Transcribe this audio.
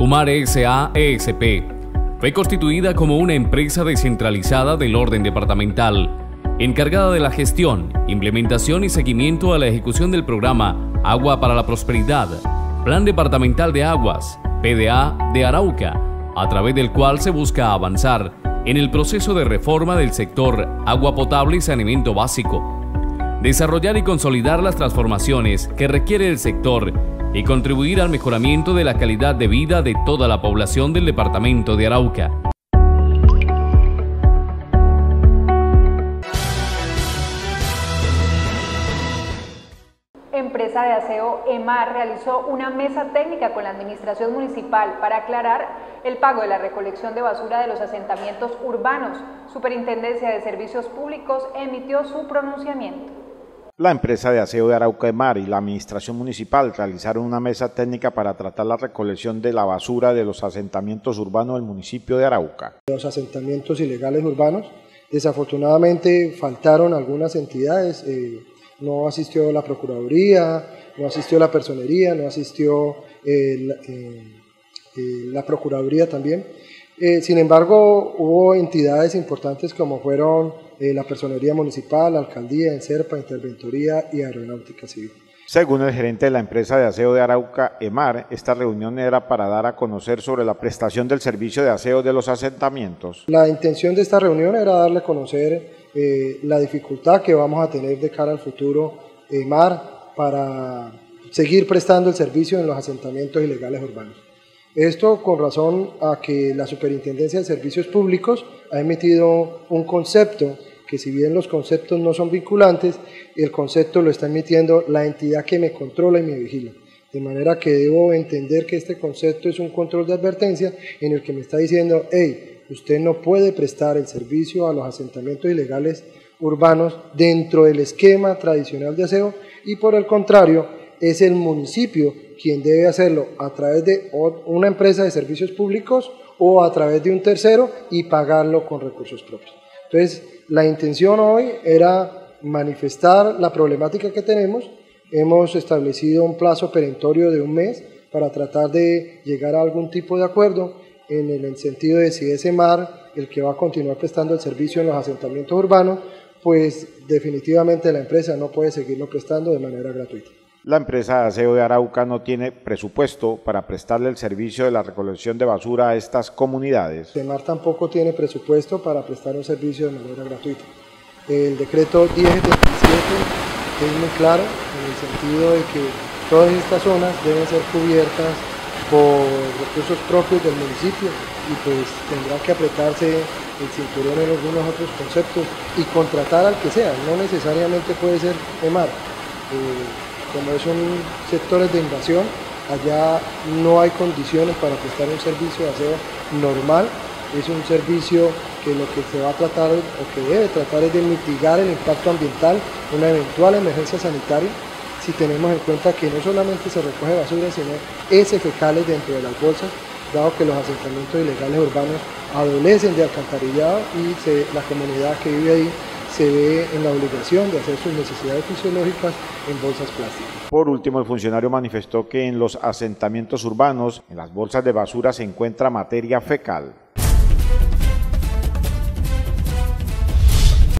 Umar S.A. ESP fue constituida como una empresa descentralizada del orden departamental, encargada de la gestión, implementación y seguimiento a la ejecución del programa Agua para la Prosperidad, Plan Departamental de Aguas, PDA de Arauca, a través del cual se busca avanzar en el proceso de reforma del sector agua potable y saneamiento básico, desarrollar y consolidar las transformaciones que requiere el sector y contribuir al mejoramiento de la calidad de vida de toda la población del departamento de Arauca. Empresa de aseo EMAR realizó una mesa técnica con la administración municipal para aclarar el pago de la recolección de basura de los asentamientos urbanos. Superintendencia de Servicios Públicos emitió su pronunciamiento. La empresa de aseo de Arauca de Mar y la administración municipal realizaron una mesa técnica para tratar la recolección de la basura de los asentamientos urbanos del municipio de Arauca. Los asentamientos ilegales urbanos, desafortunadamente faltaron algunas entidades, eh, no asistió la Procuraduría, no asistió la Personería, no asistió eh, eh, la Procuraduría también. Sin embargo, hubo entidades importantes como fueron la Personería Municipal, la Alcaldía, Enserpa, Interventoría y Aeronáutica Civil. Según el gerente de la empresa de aseo de Arauca, EMAR, esta reunión era para dar a conocer sobre la prestación del servicio de aseo de los asentamientos. La intención de esta reunión era darle a conocer eh, la dificultad que vamos a tener de cara al futuro EMAR para seguir prestando el servicio en los asentamientos ilegales urbanos. Esto con razón a que la Superintendencia de Servicios Públicos ha emitido un concepto que si bien los conceptos no son vinculantes, el concepto lo está emitiendo la entidad que me controla y me vigila. De manera que debo entender que este concepto es un control de advertencia en el que me está diciendo, hey, usted no puede prestar el servicio a los asentamientos ilegales urbanos dentro del esquema tradicional de aseo y por el contrario, es el municipio quien debe hacerlo a través de una empresa de servicios públicos o a través de un tercero y pagarlo con recursos propios. Entonces, la intención hoy era manifestar la problemática que tenemos. Hemos establecido un plazo perentorio de un mes para tratar de llegar a algún tipo de acuerdo en el sentido de si ese mar, el que va a continuar prestando el servicio en los asentamientos urbanos, pues definitivamente la empresa no puede seguirlo prestando de manera gratuita. La empresa de aseo de Arauca no tiene presupuesto para prestarle el servicio de la recolección de basura a estas comunidades. CEMAR tampoco tiene presupuesto para prestar un servicio de manera gratuita. El decreto 1077 es muy claro en el sentido de que todas estas zonas deben ser cubiertas por recursos propios del municipio y pues tendrá que apretarse el cinturón en algunos otros conceptos y contratar al que sea, no necesariamente puede ser EMAR. Como son sectores de invasión, allá no hay condiciones para prestar un servicio de aseo normal, es un servicio que lo que se va a tratar o que debe tratar es de mitigar el impacto ambiental, una eventual emergencia sanitaria, si tenemos en cuenta que no solamente se recoge basura, sino ese fecales dentro de las bolsas, dado que los asentamientos ilegales urbanos adolecen de alcantarillado y la comunidad que vive ahí se ve en la obligación de hacer sus necesidades fisiológicas en bolsas plásticas. Por último, el funcionario manifestó que en los asentamientos urbanos, en las bolsas de basura se encuentra materia fecal.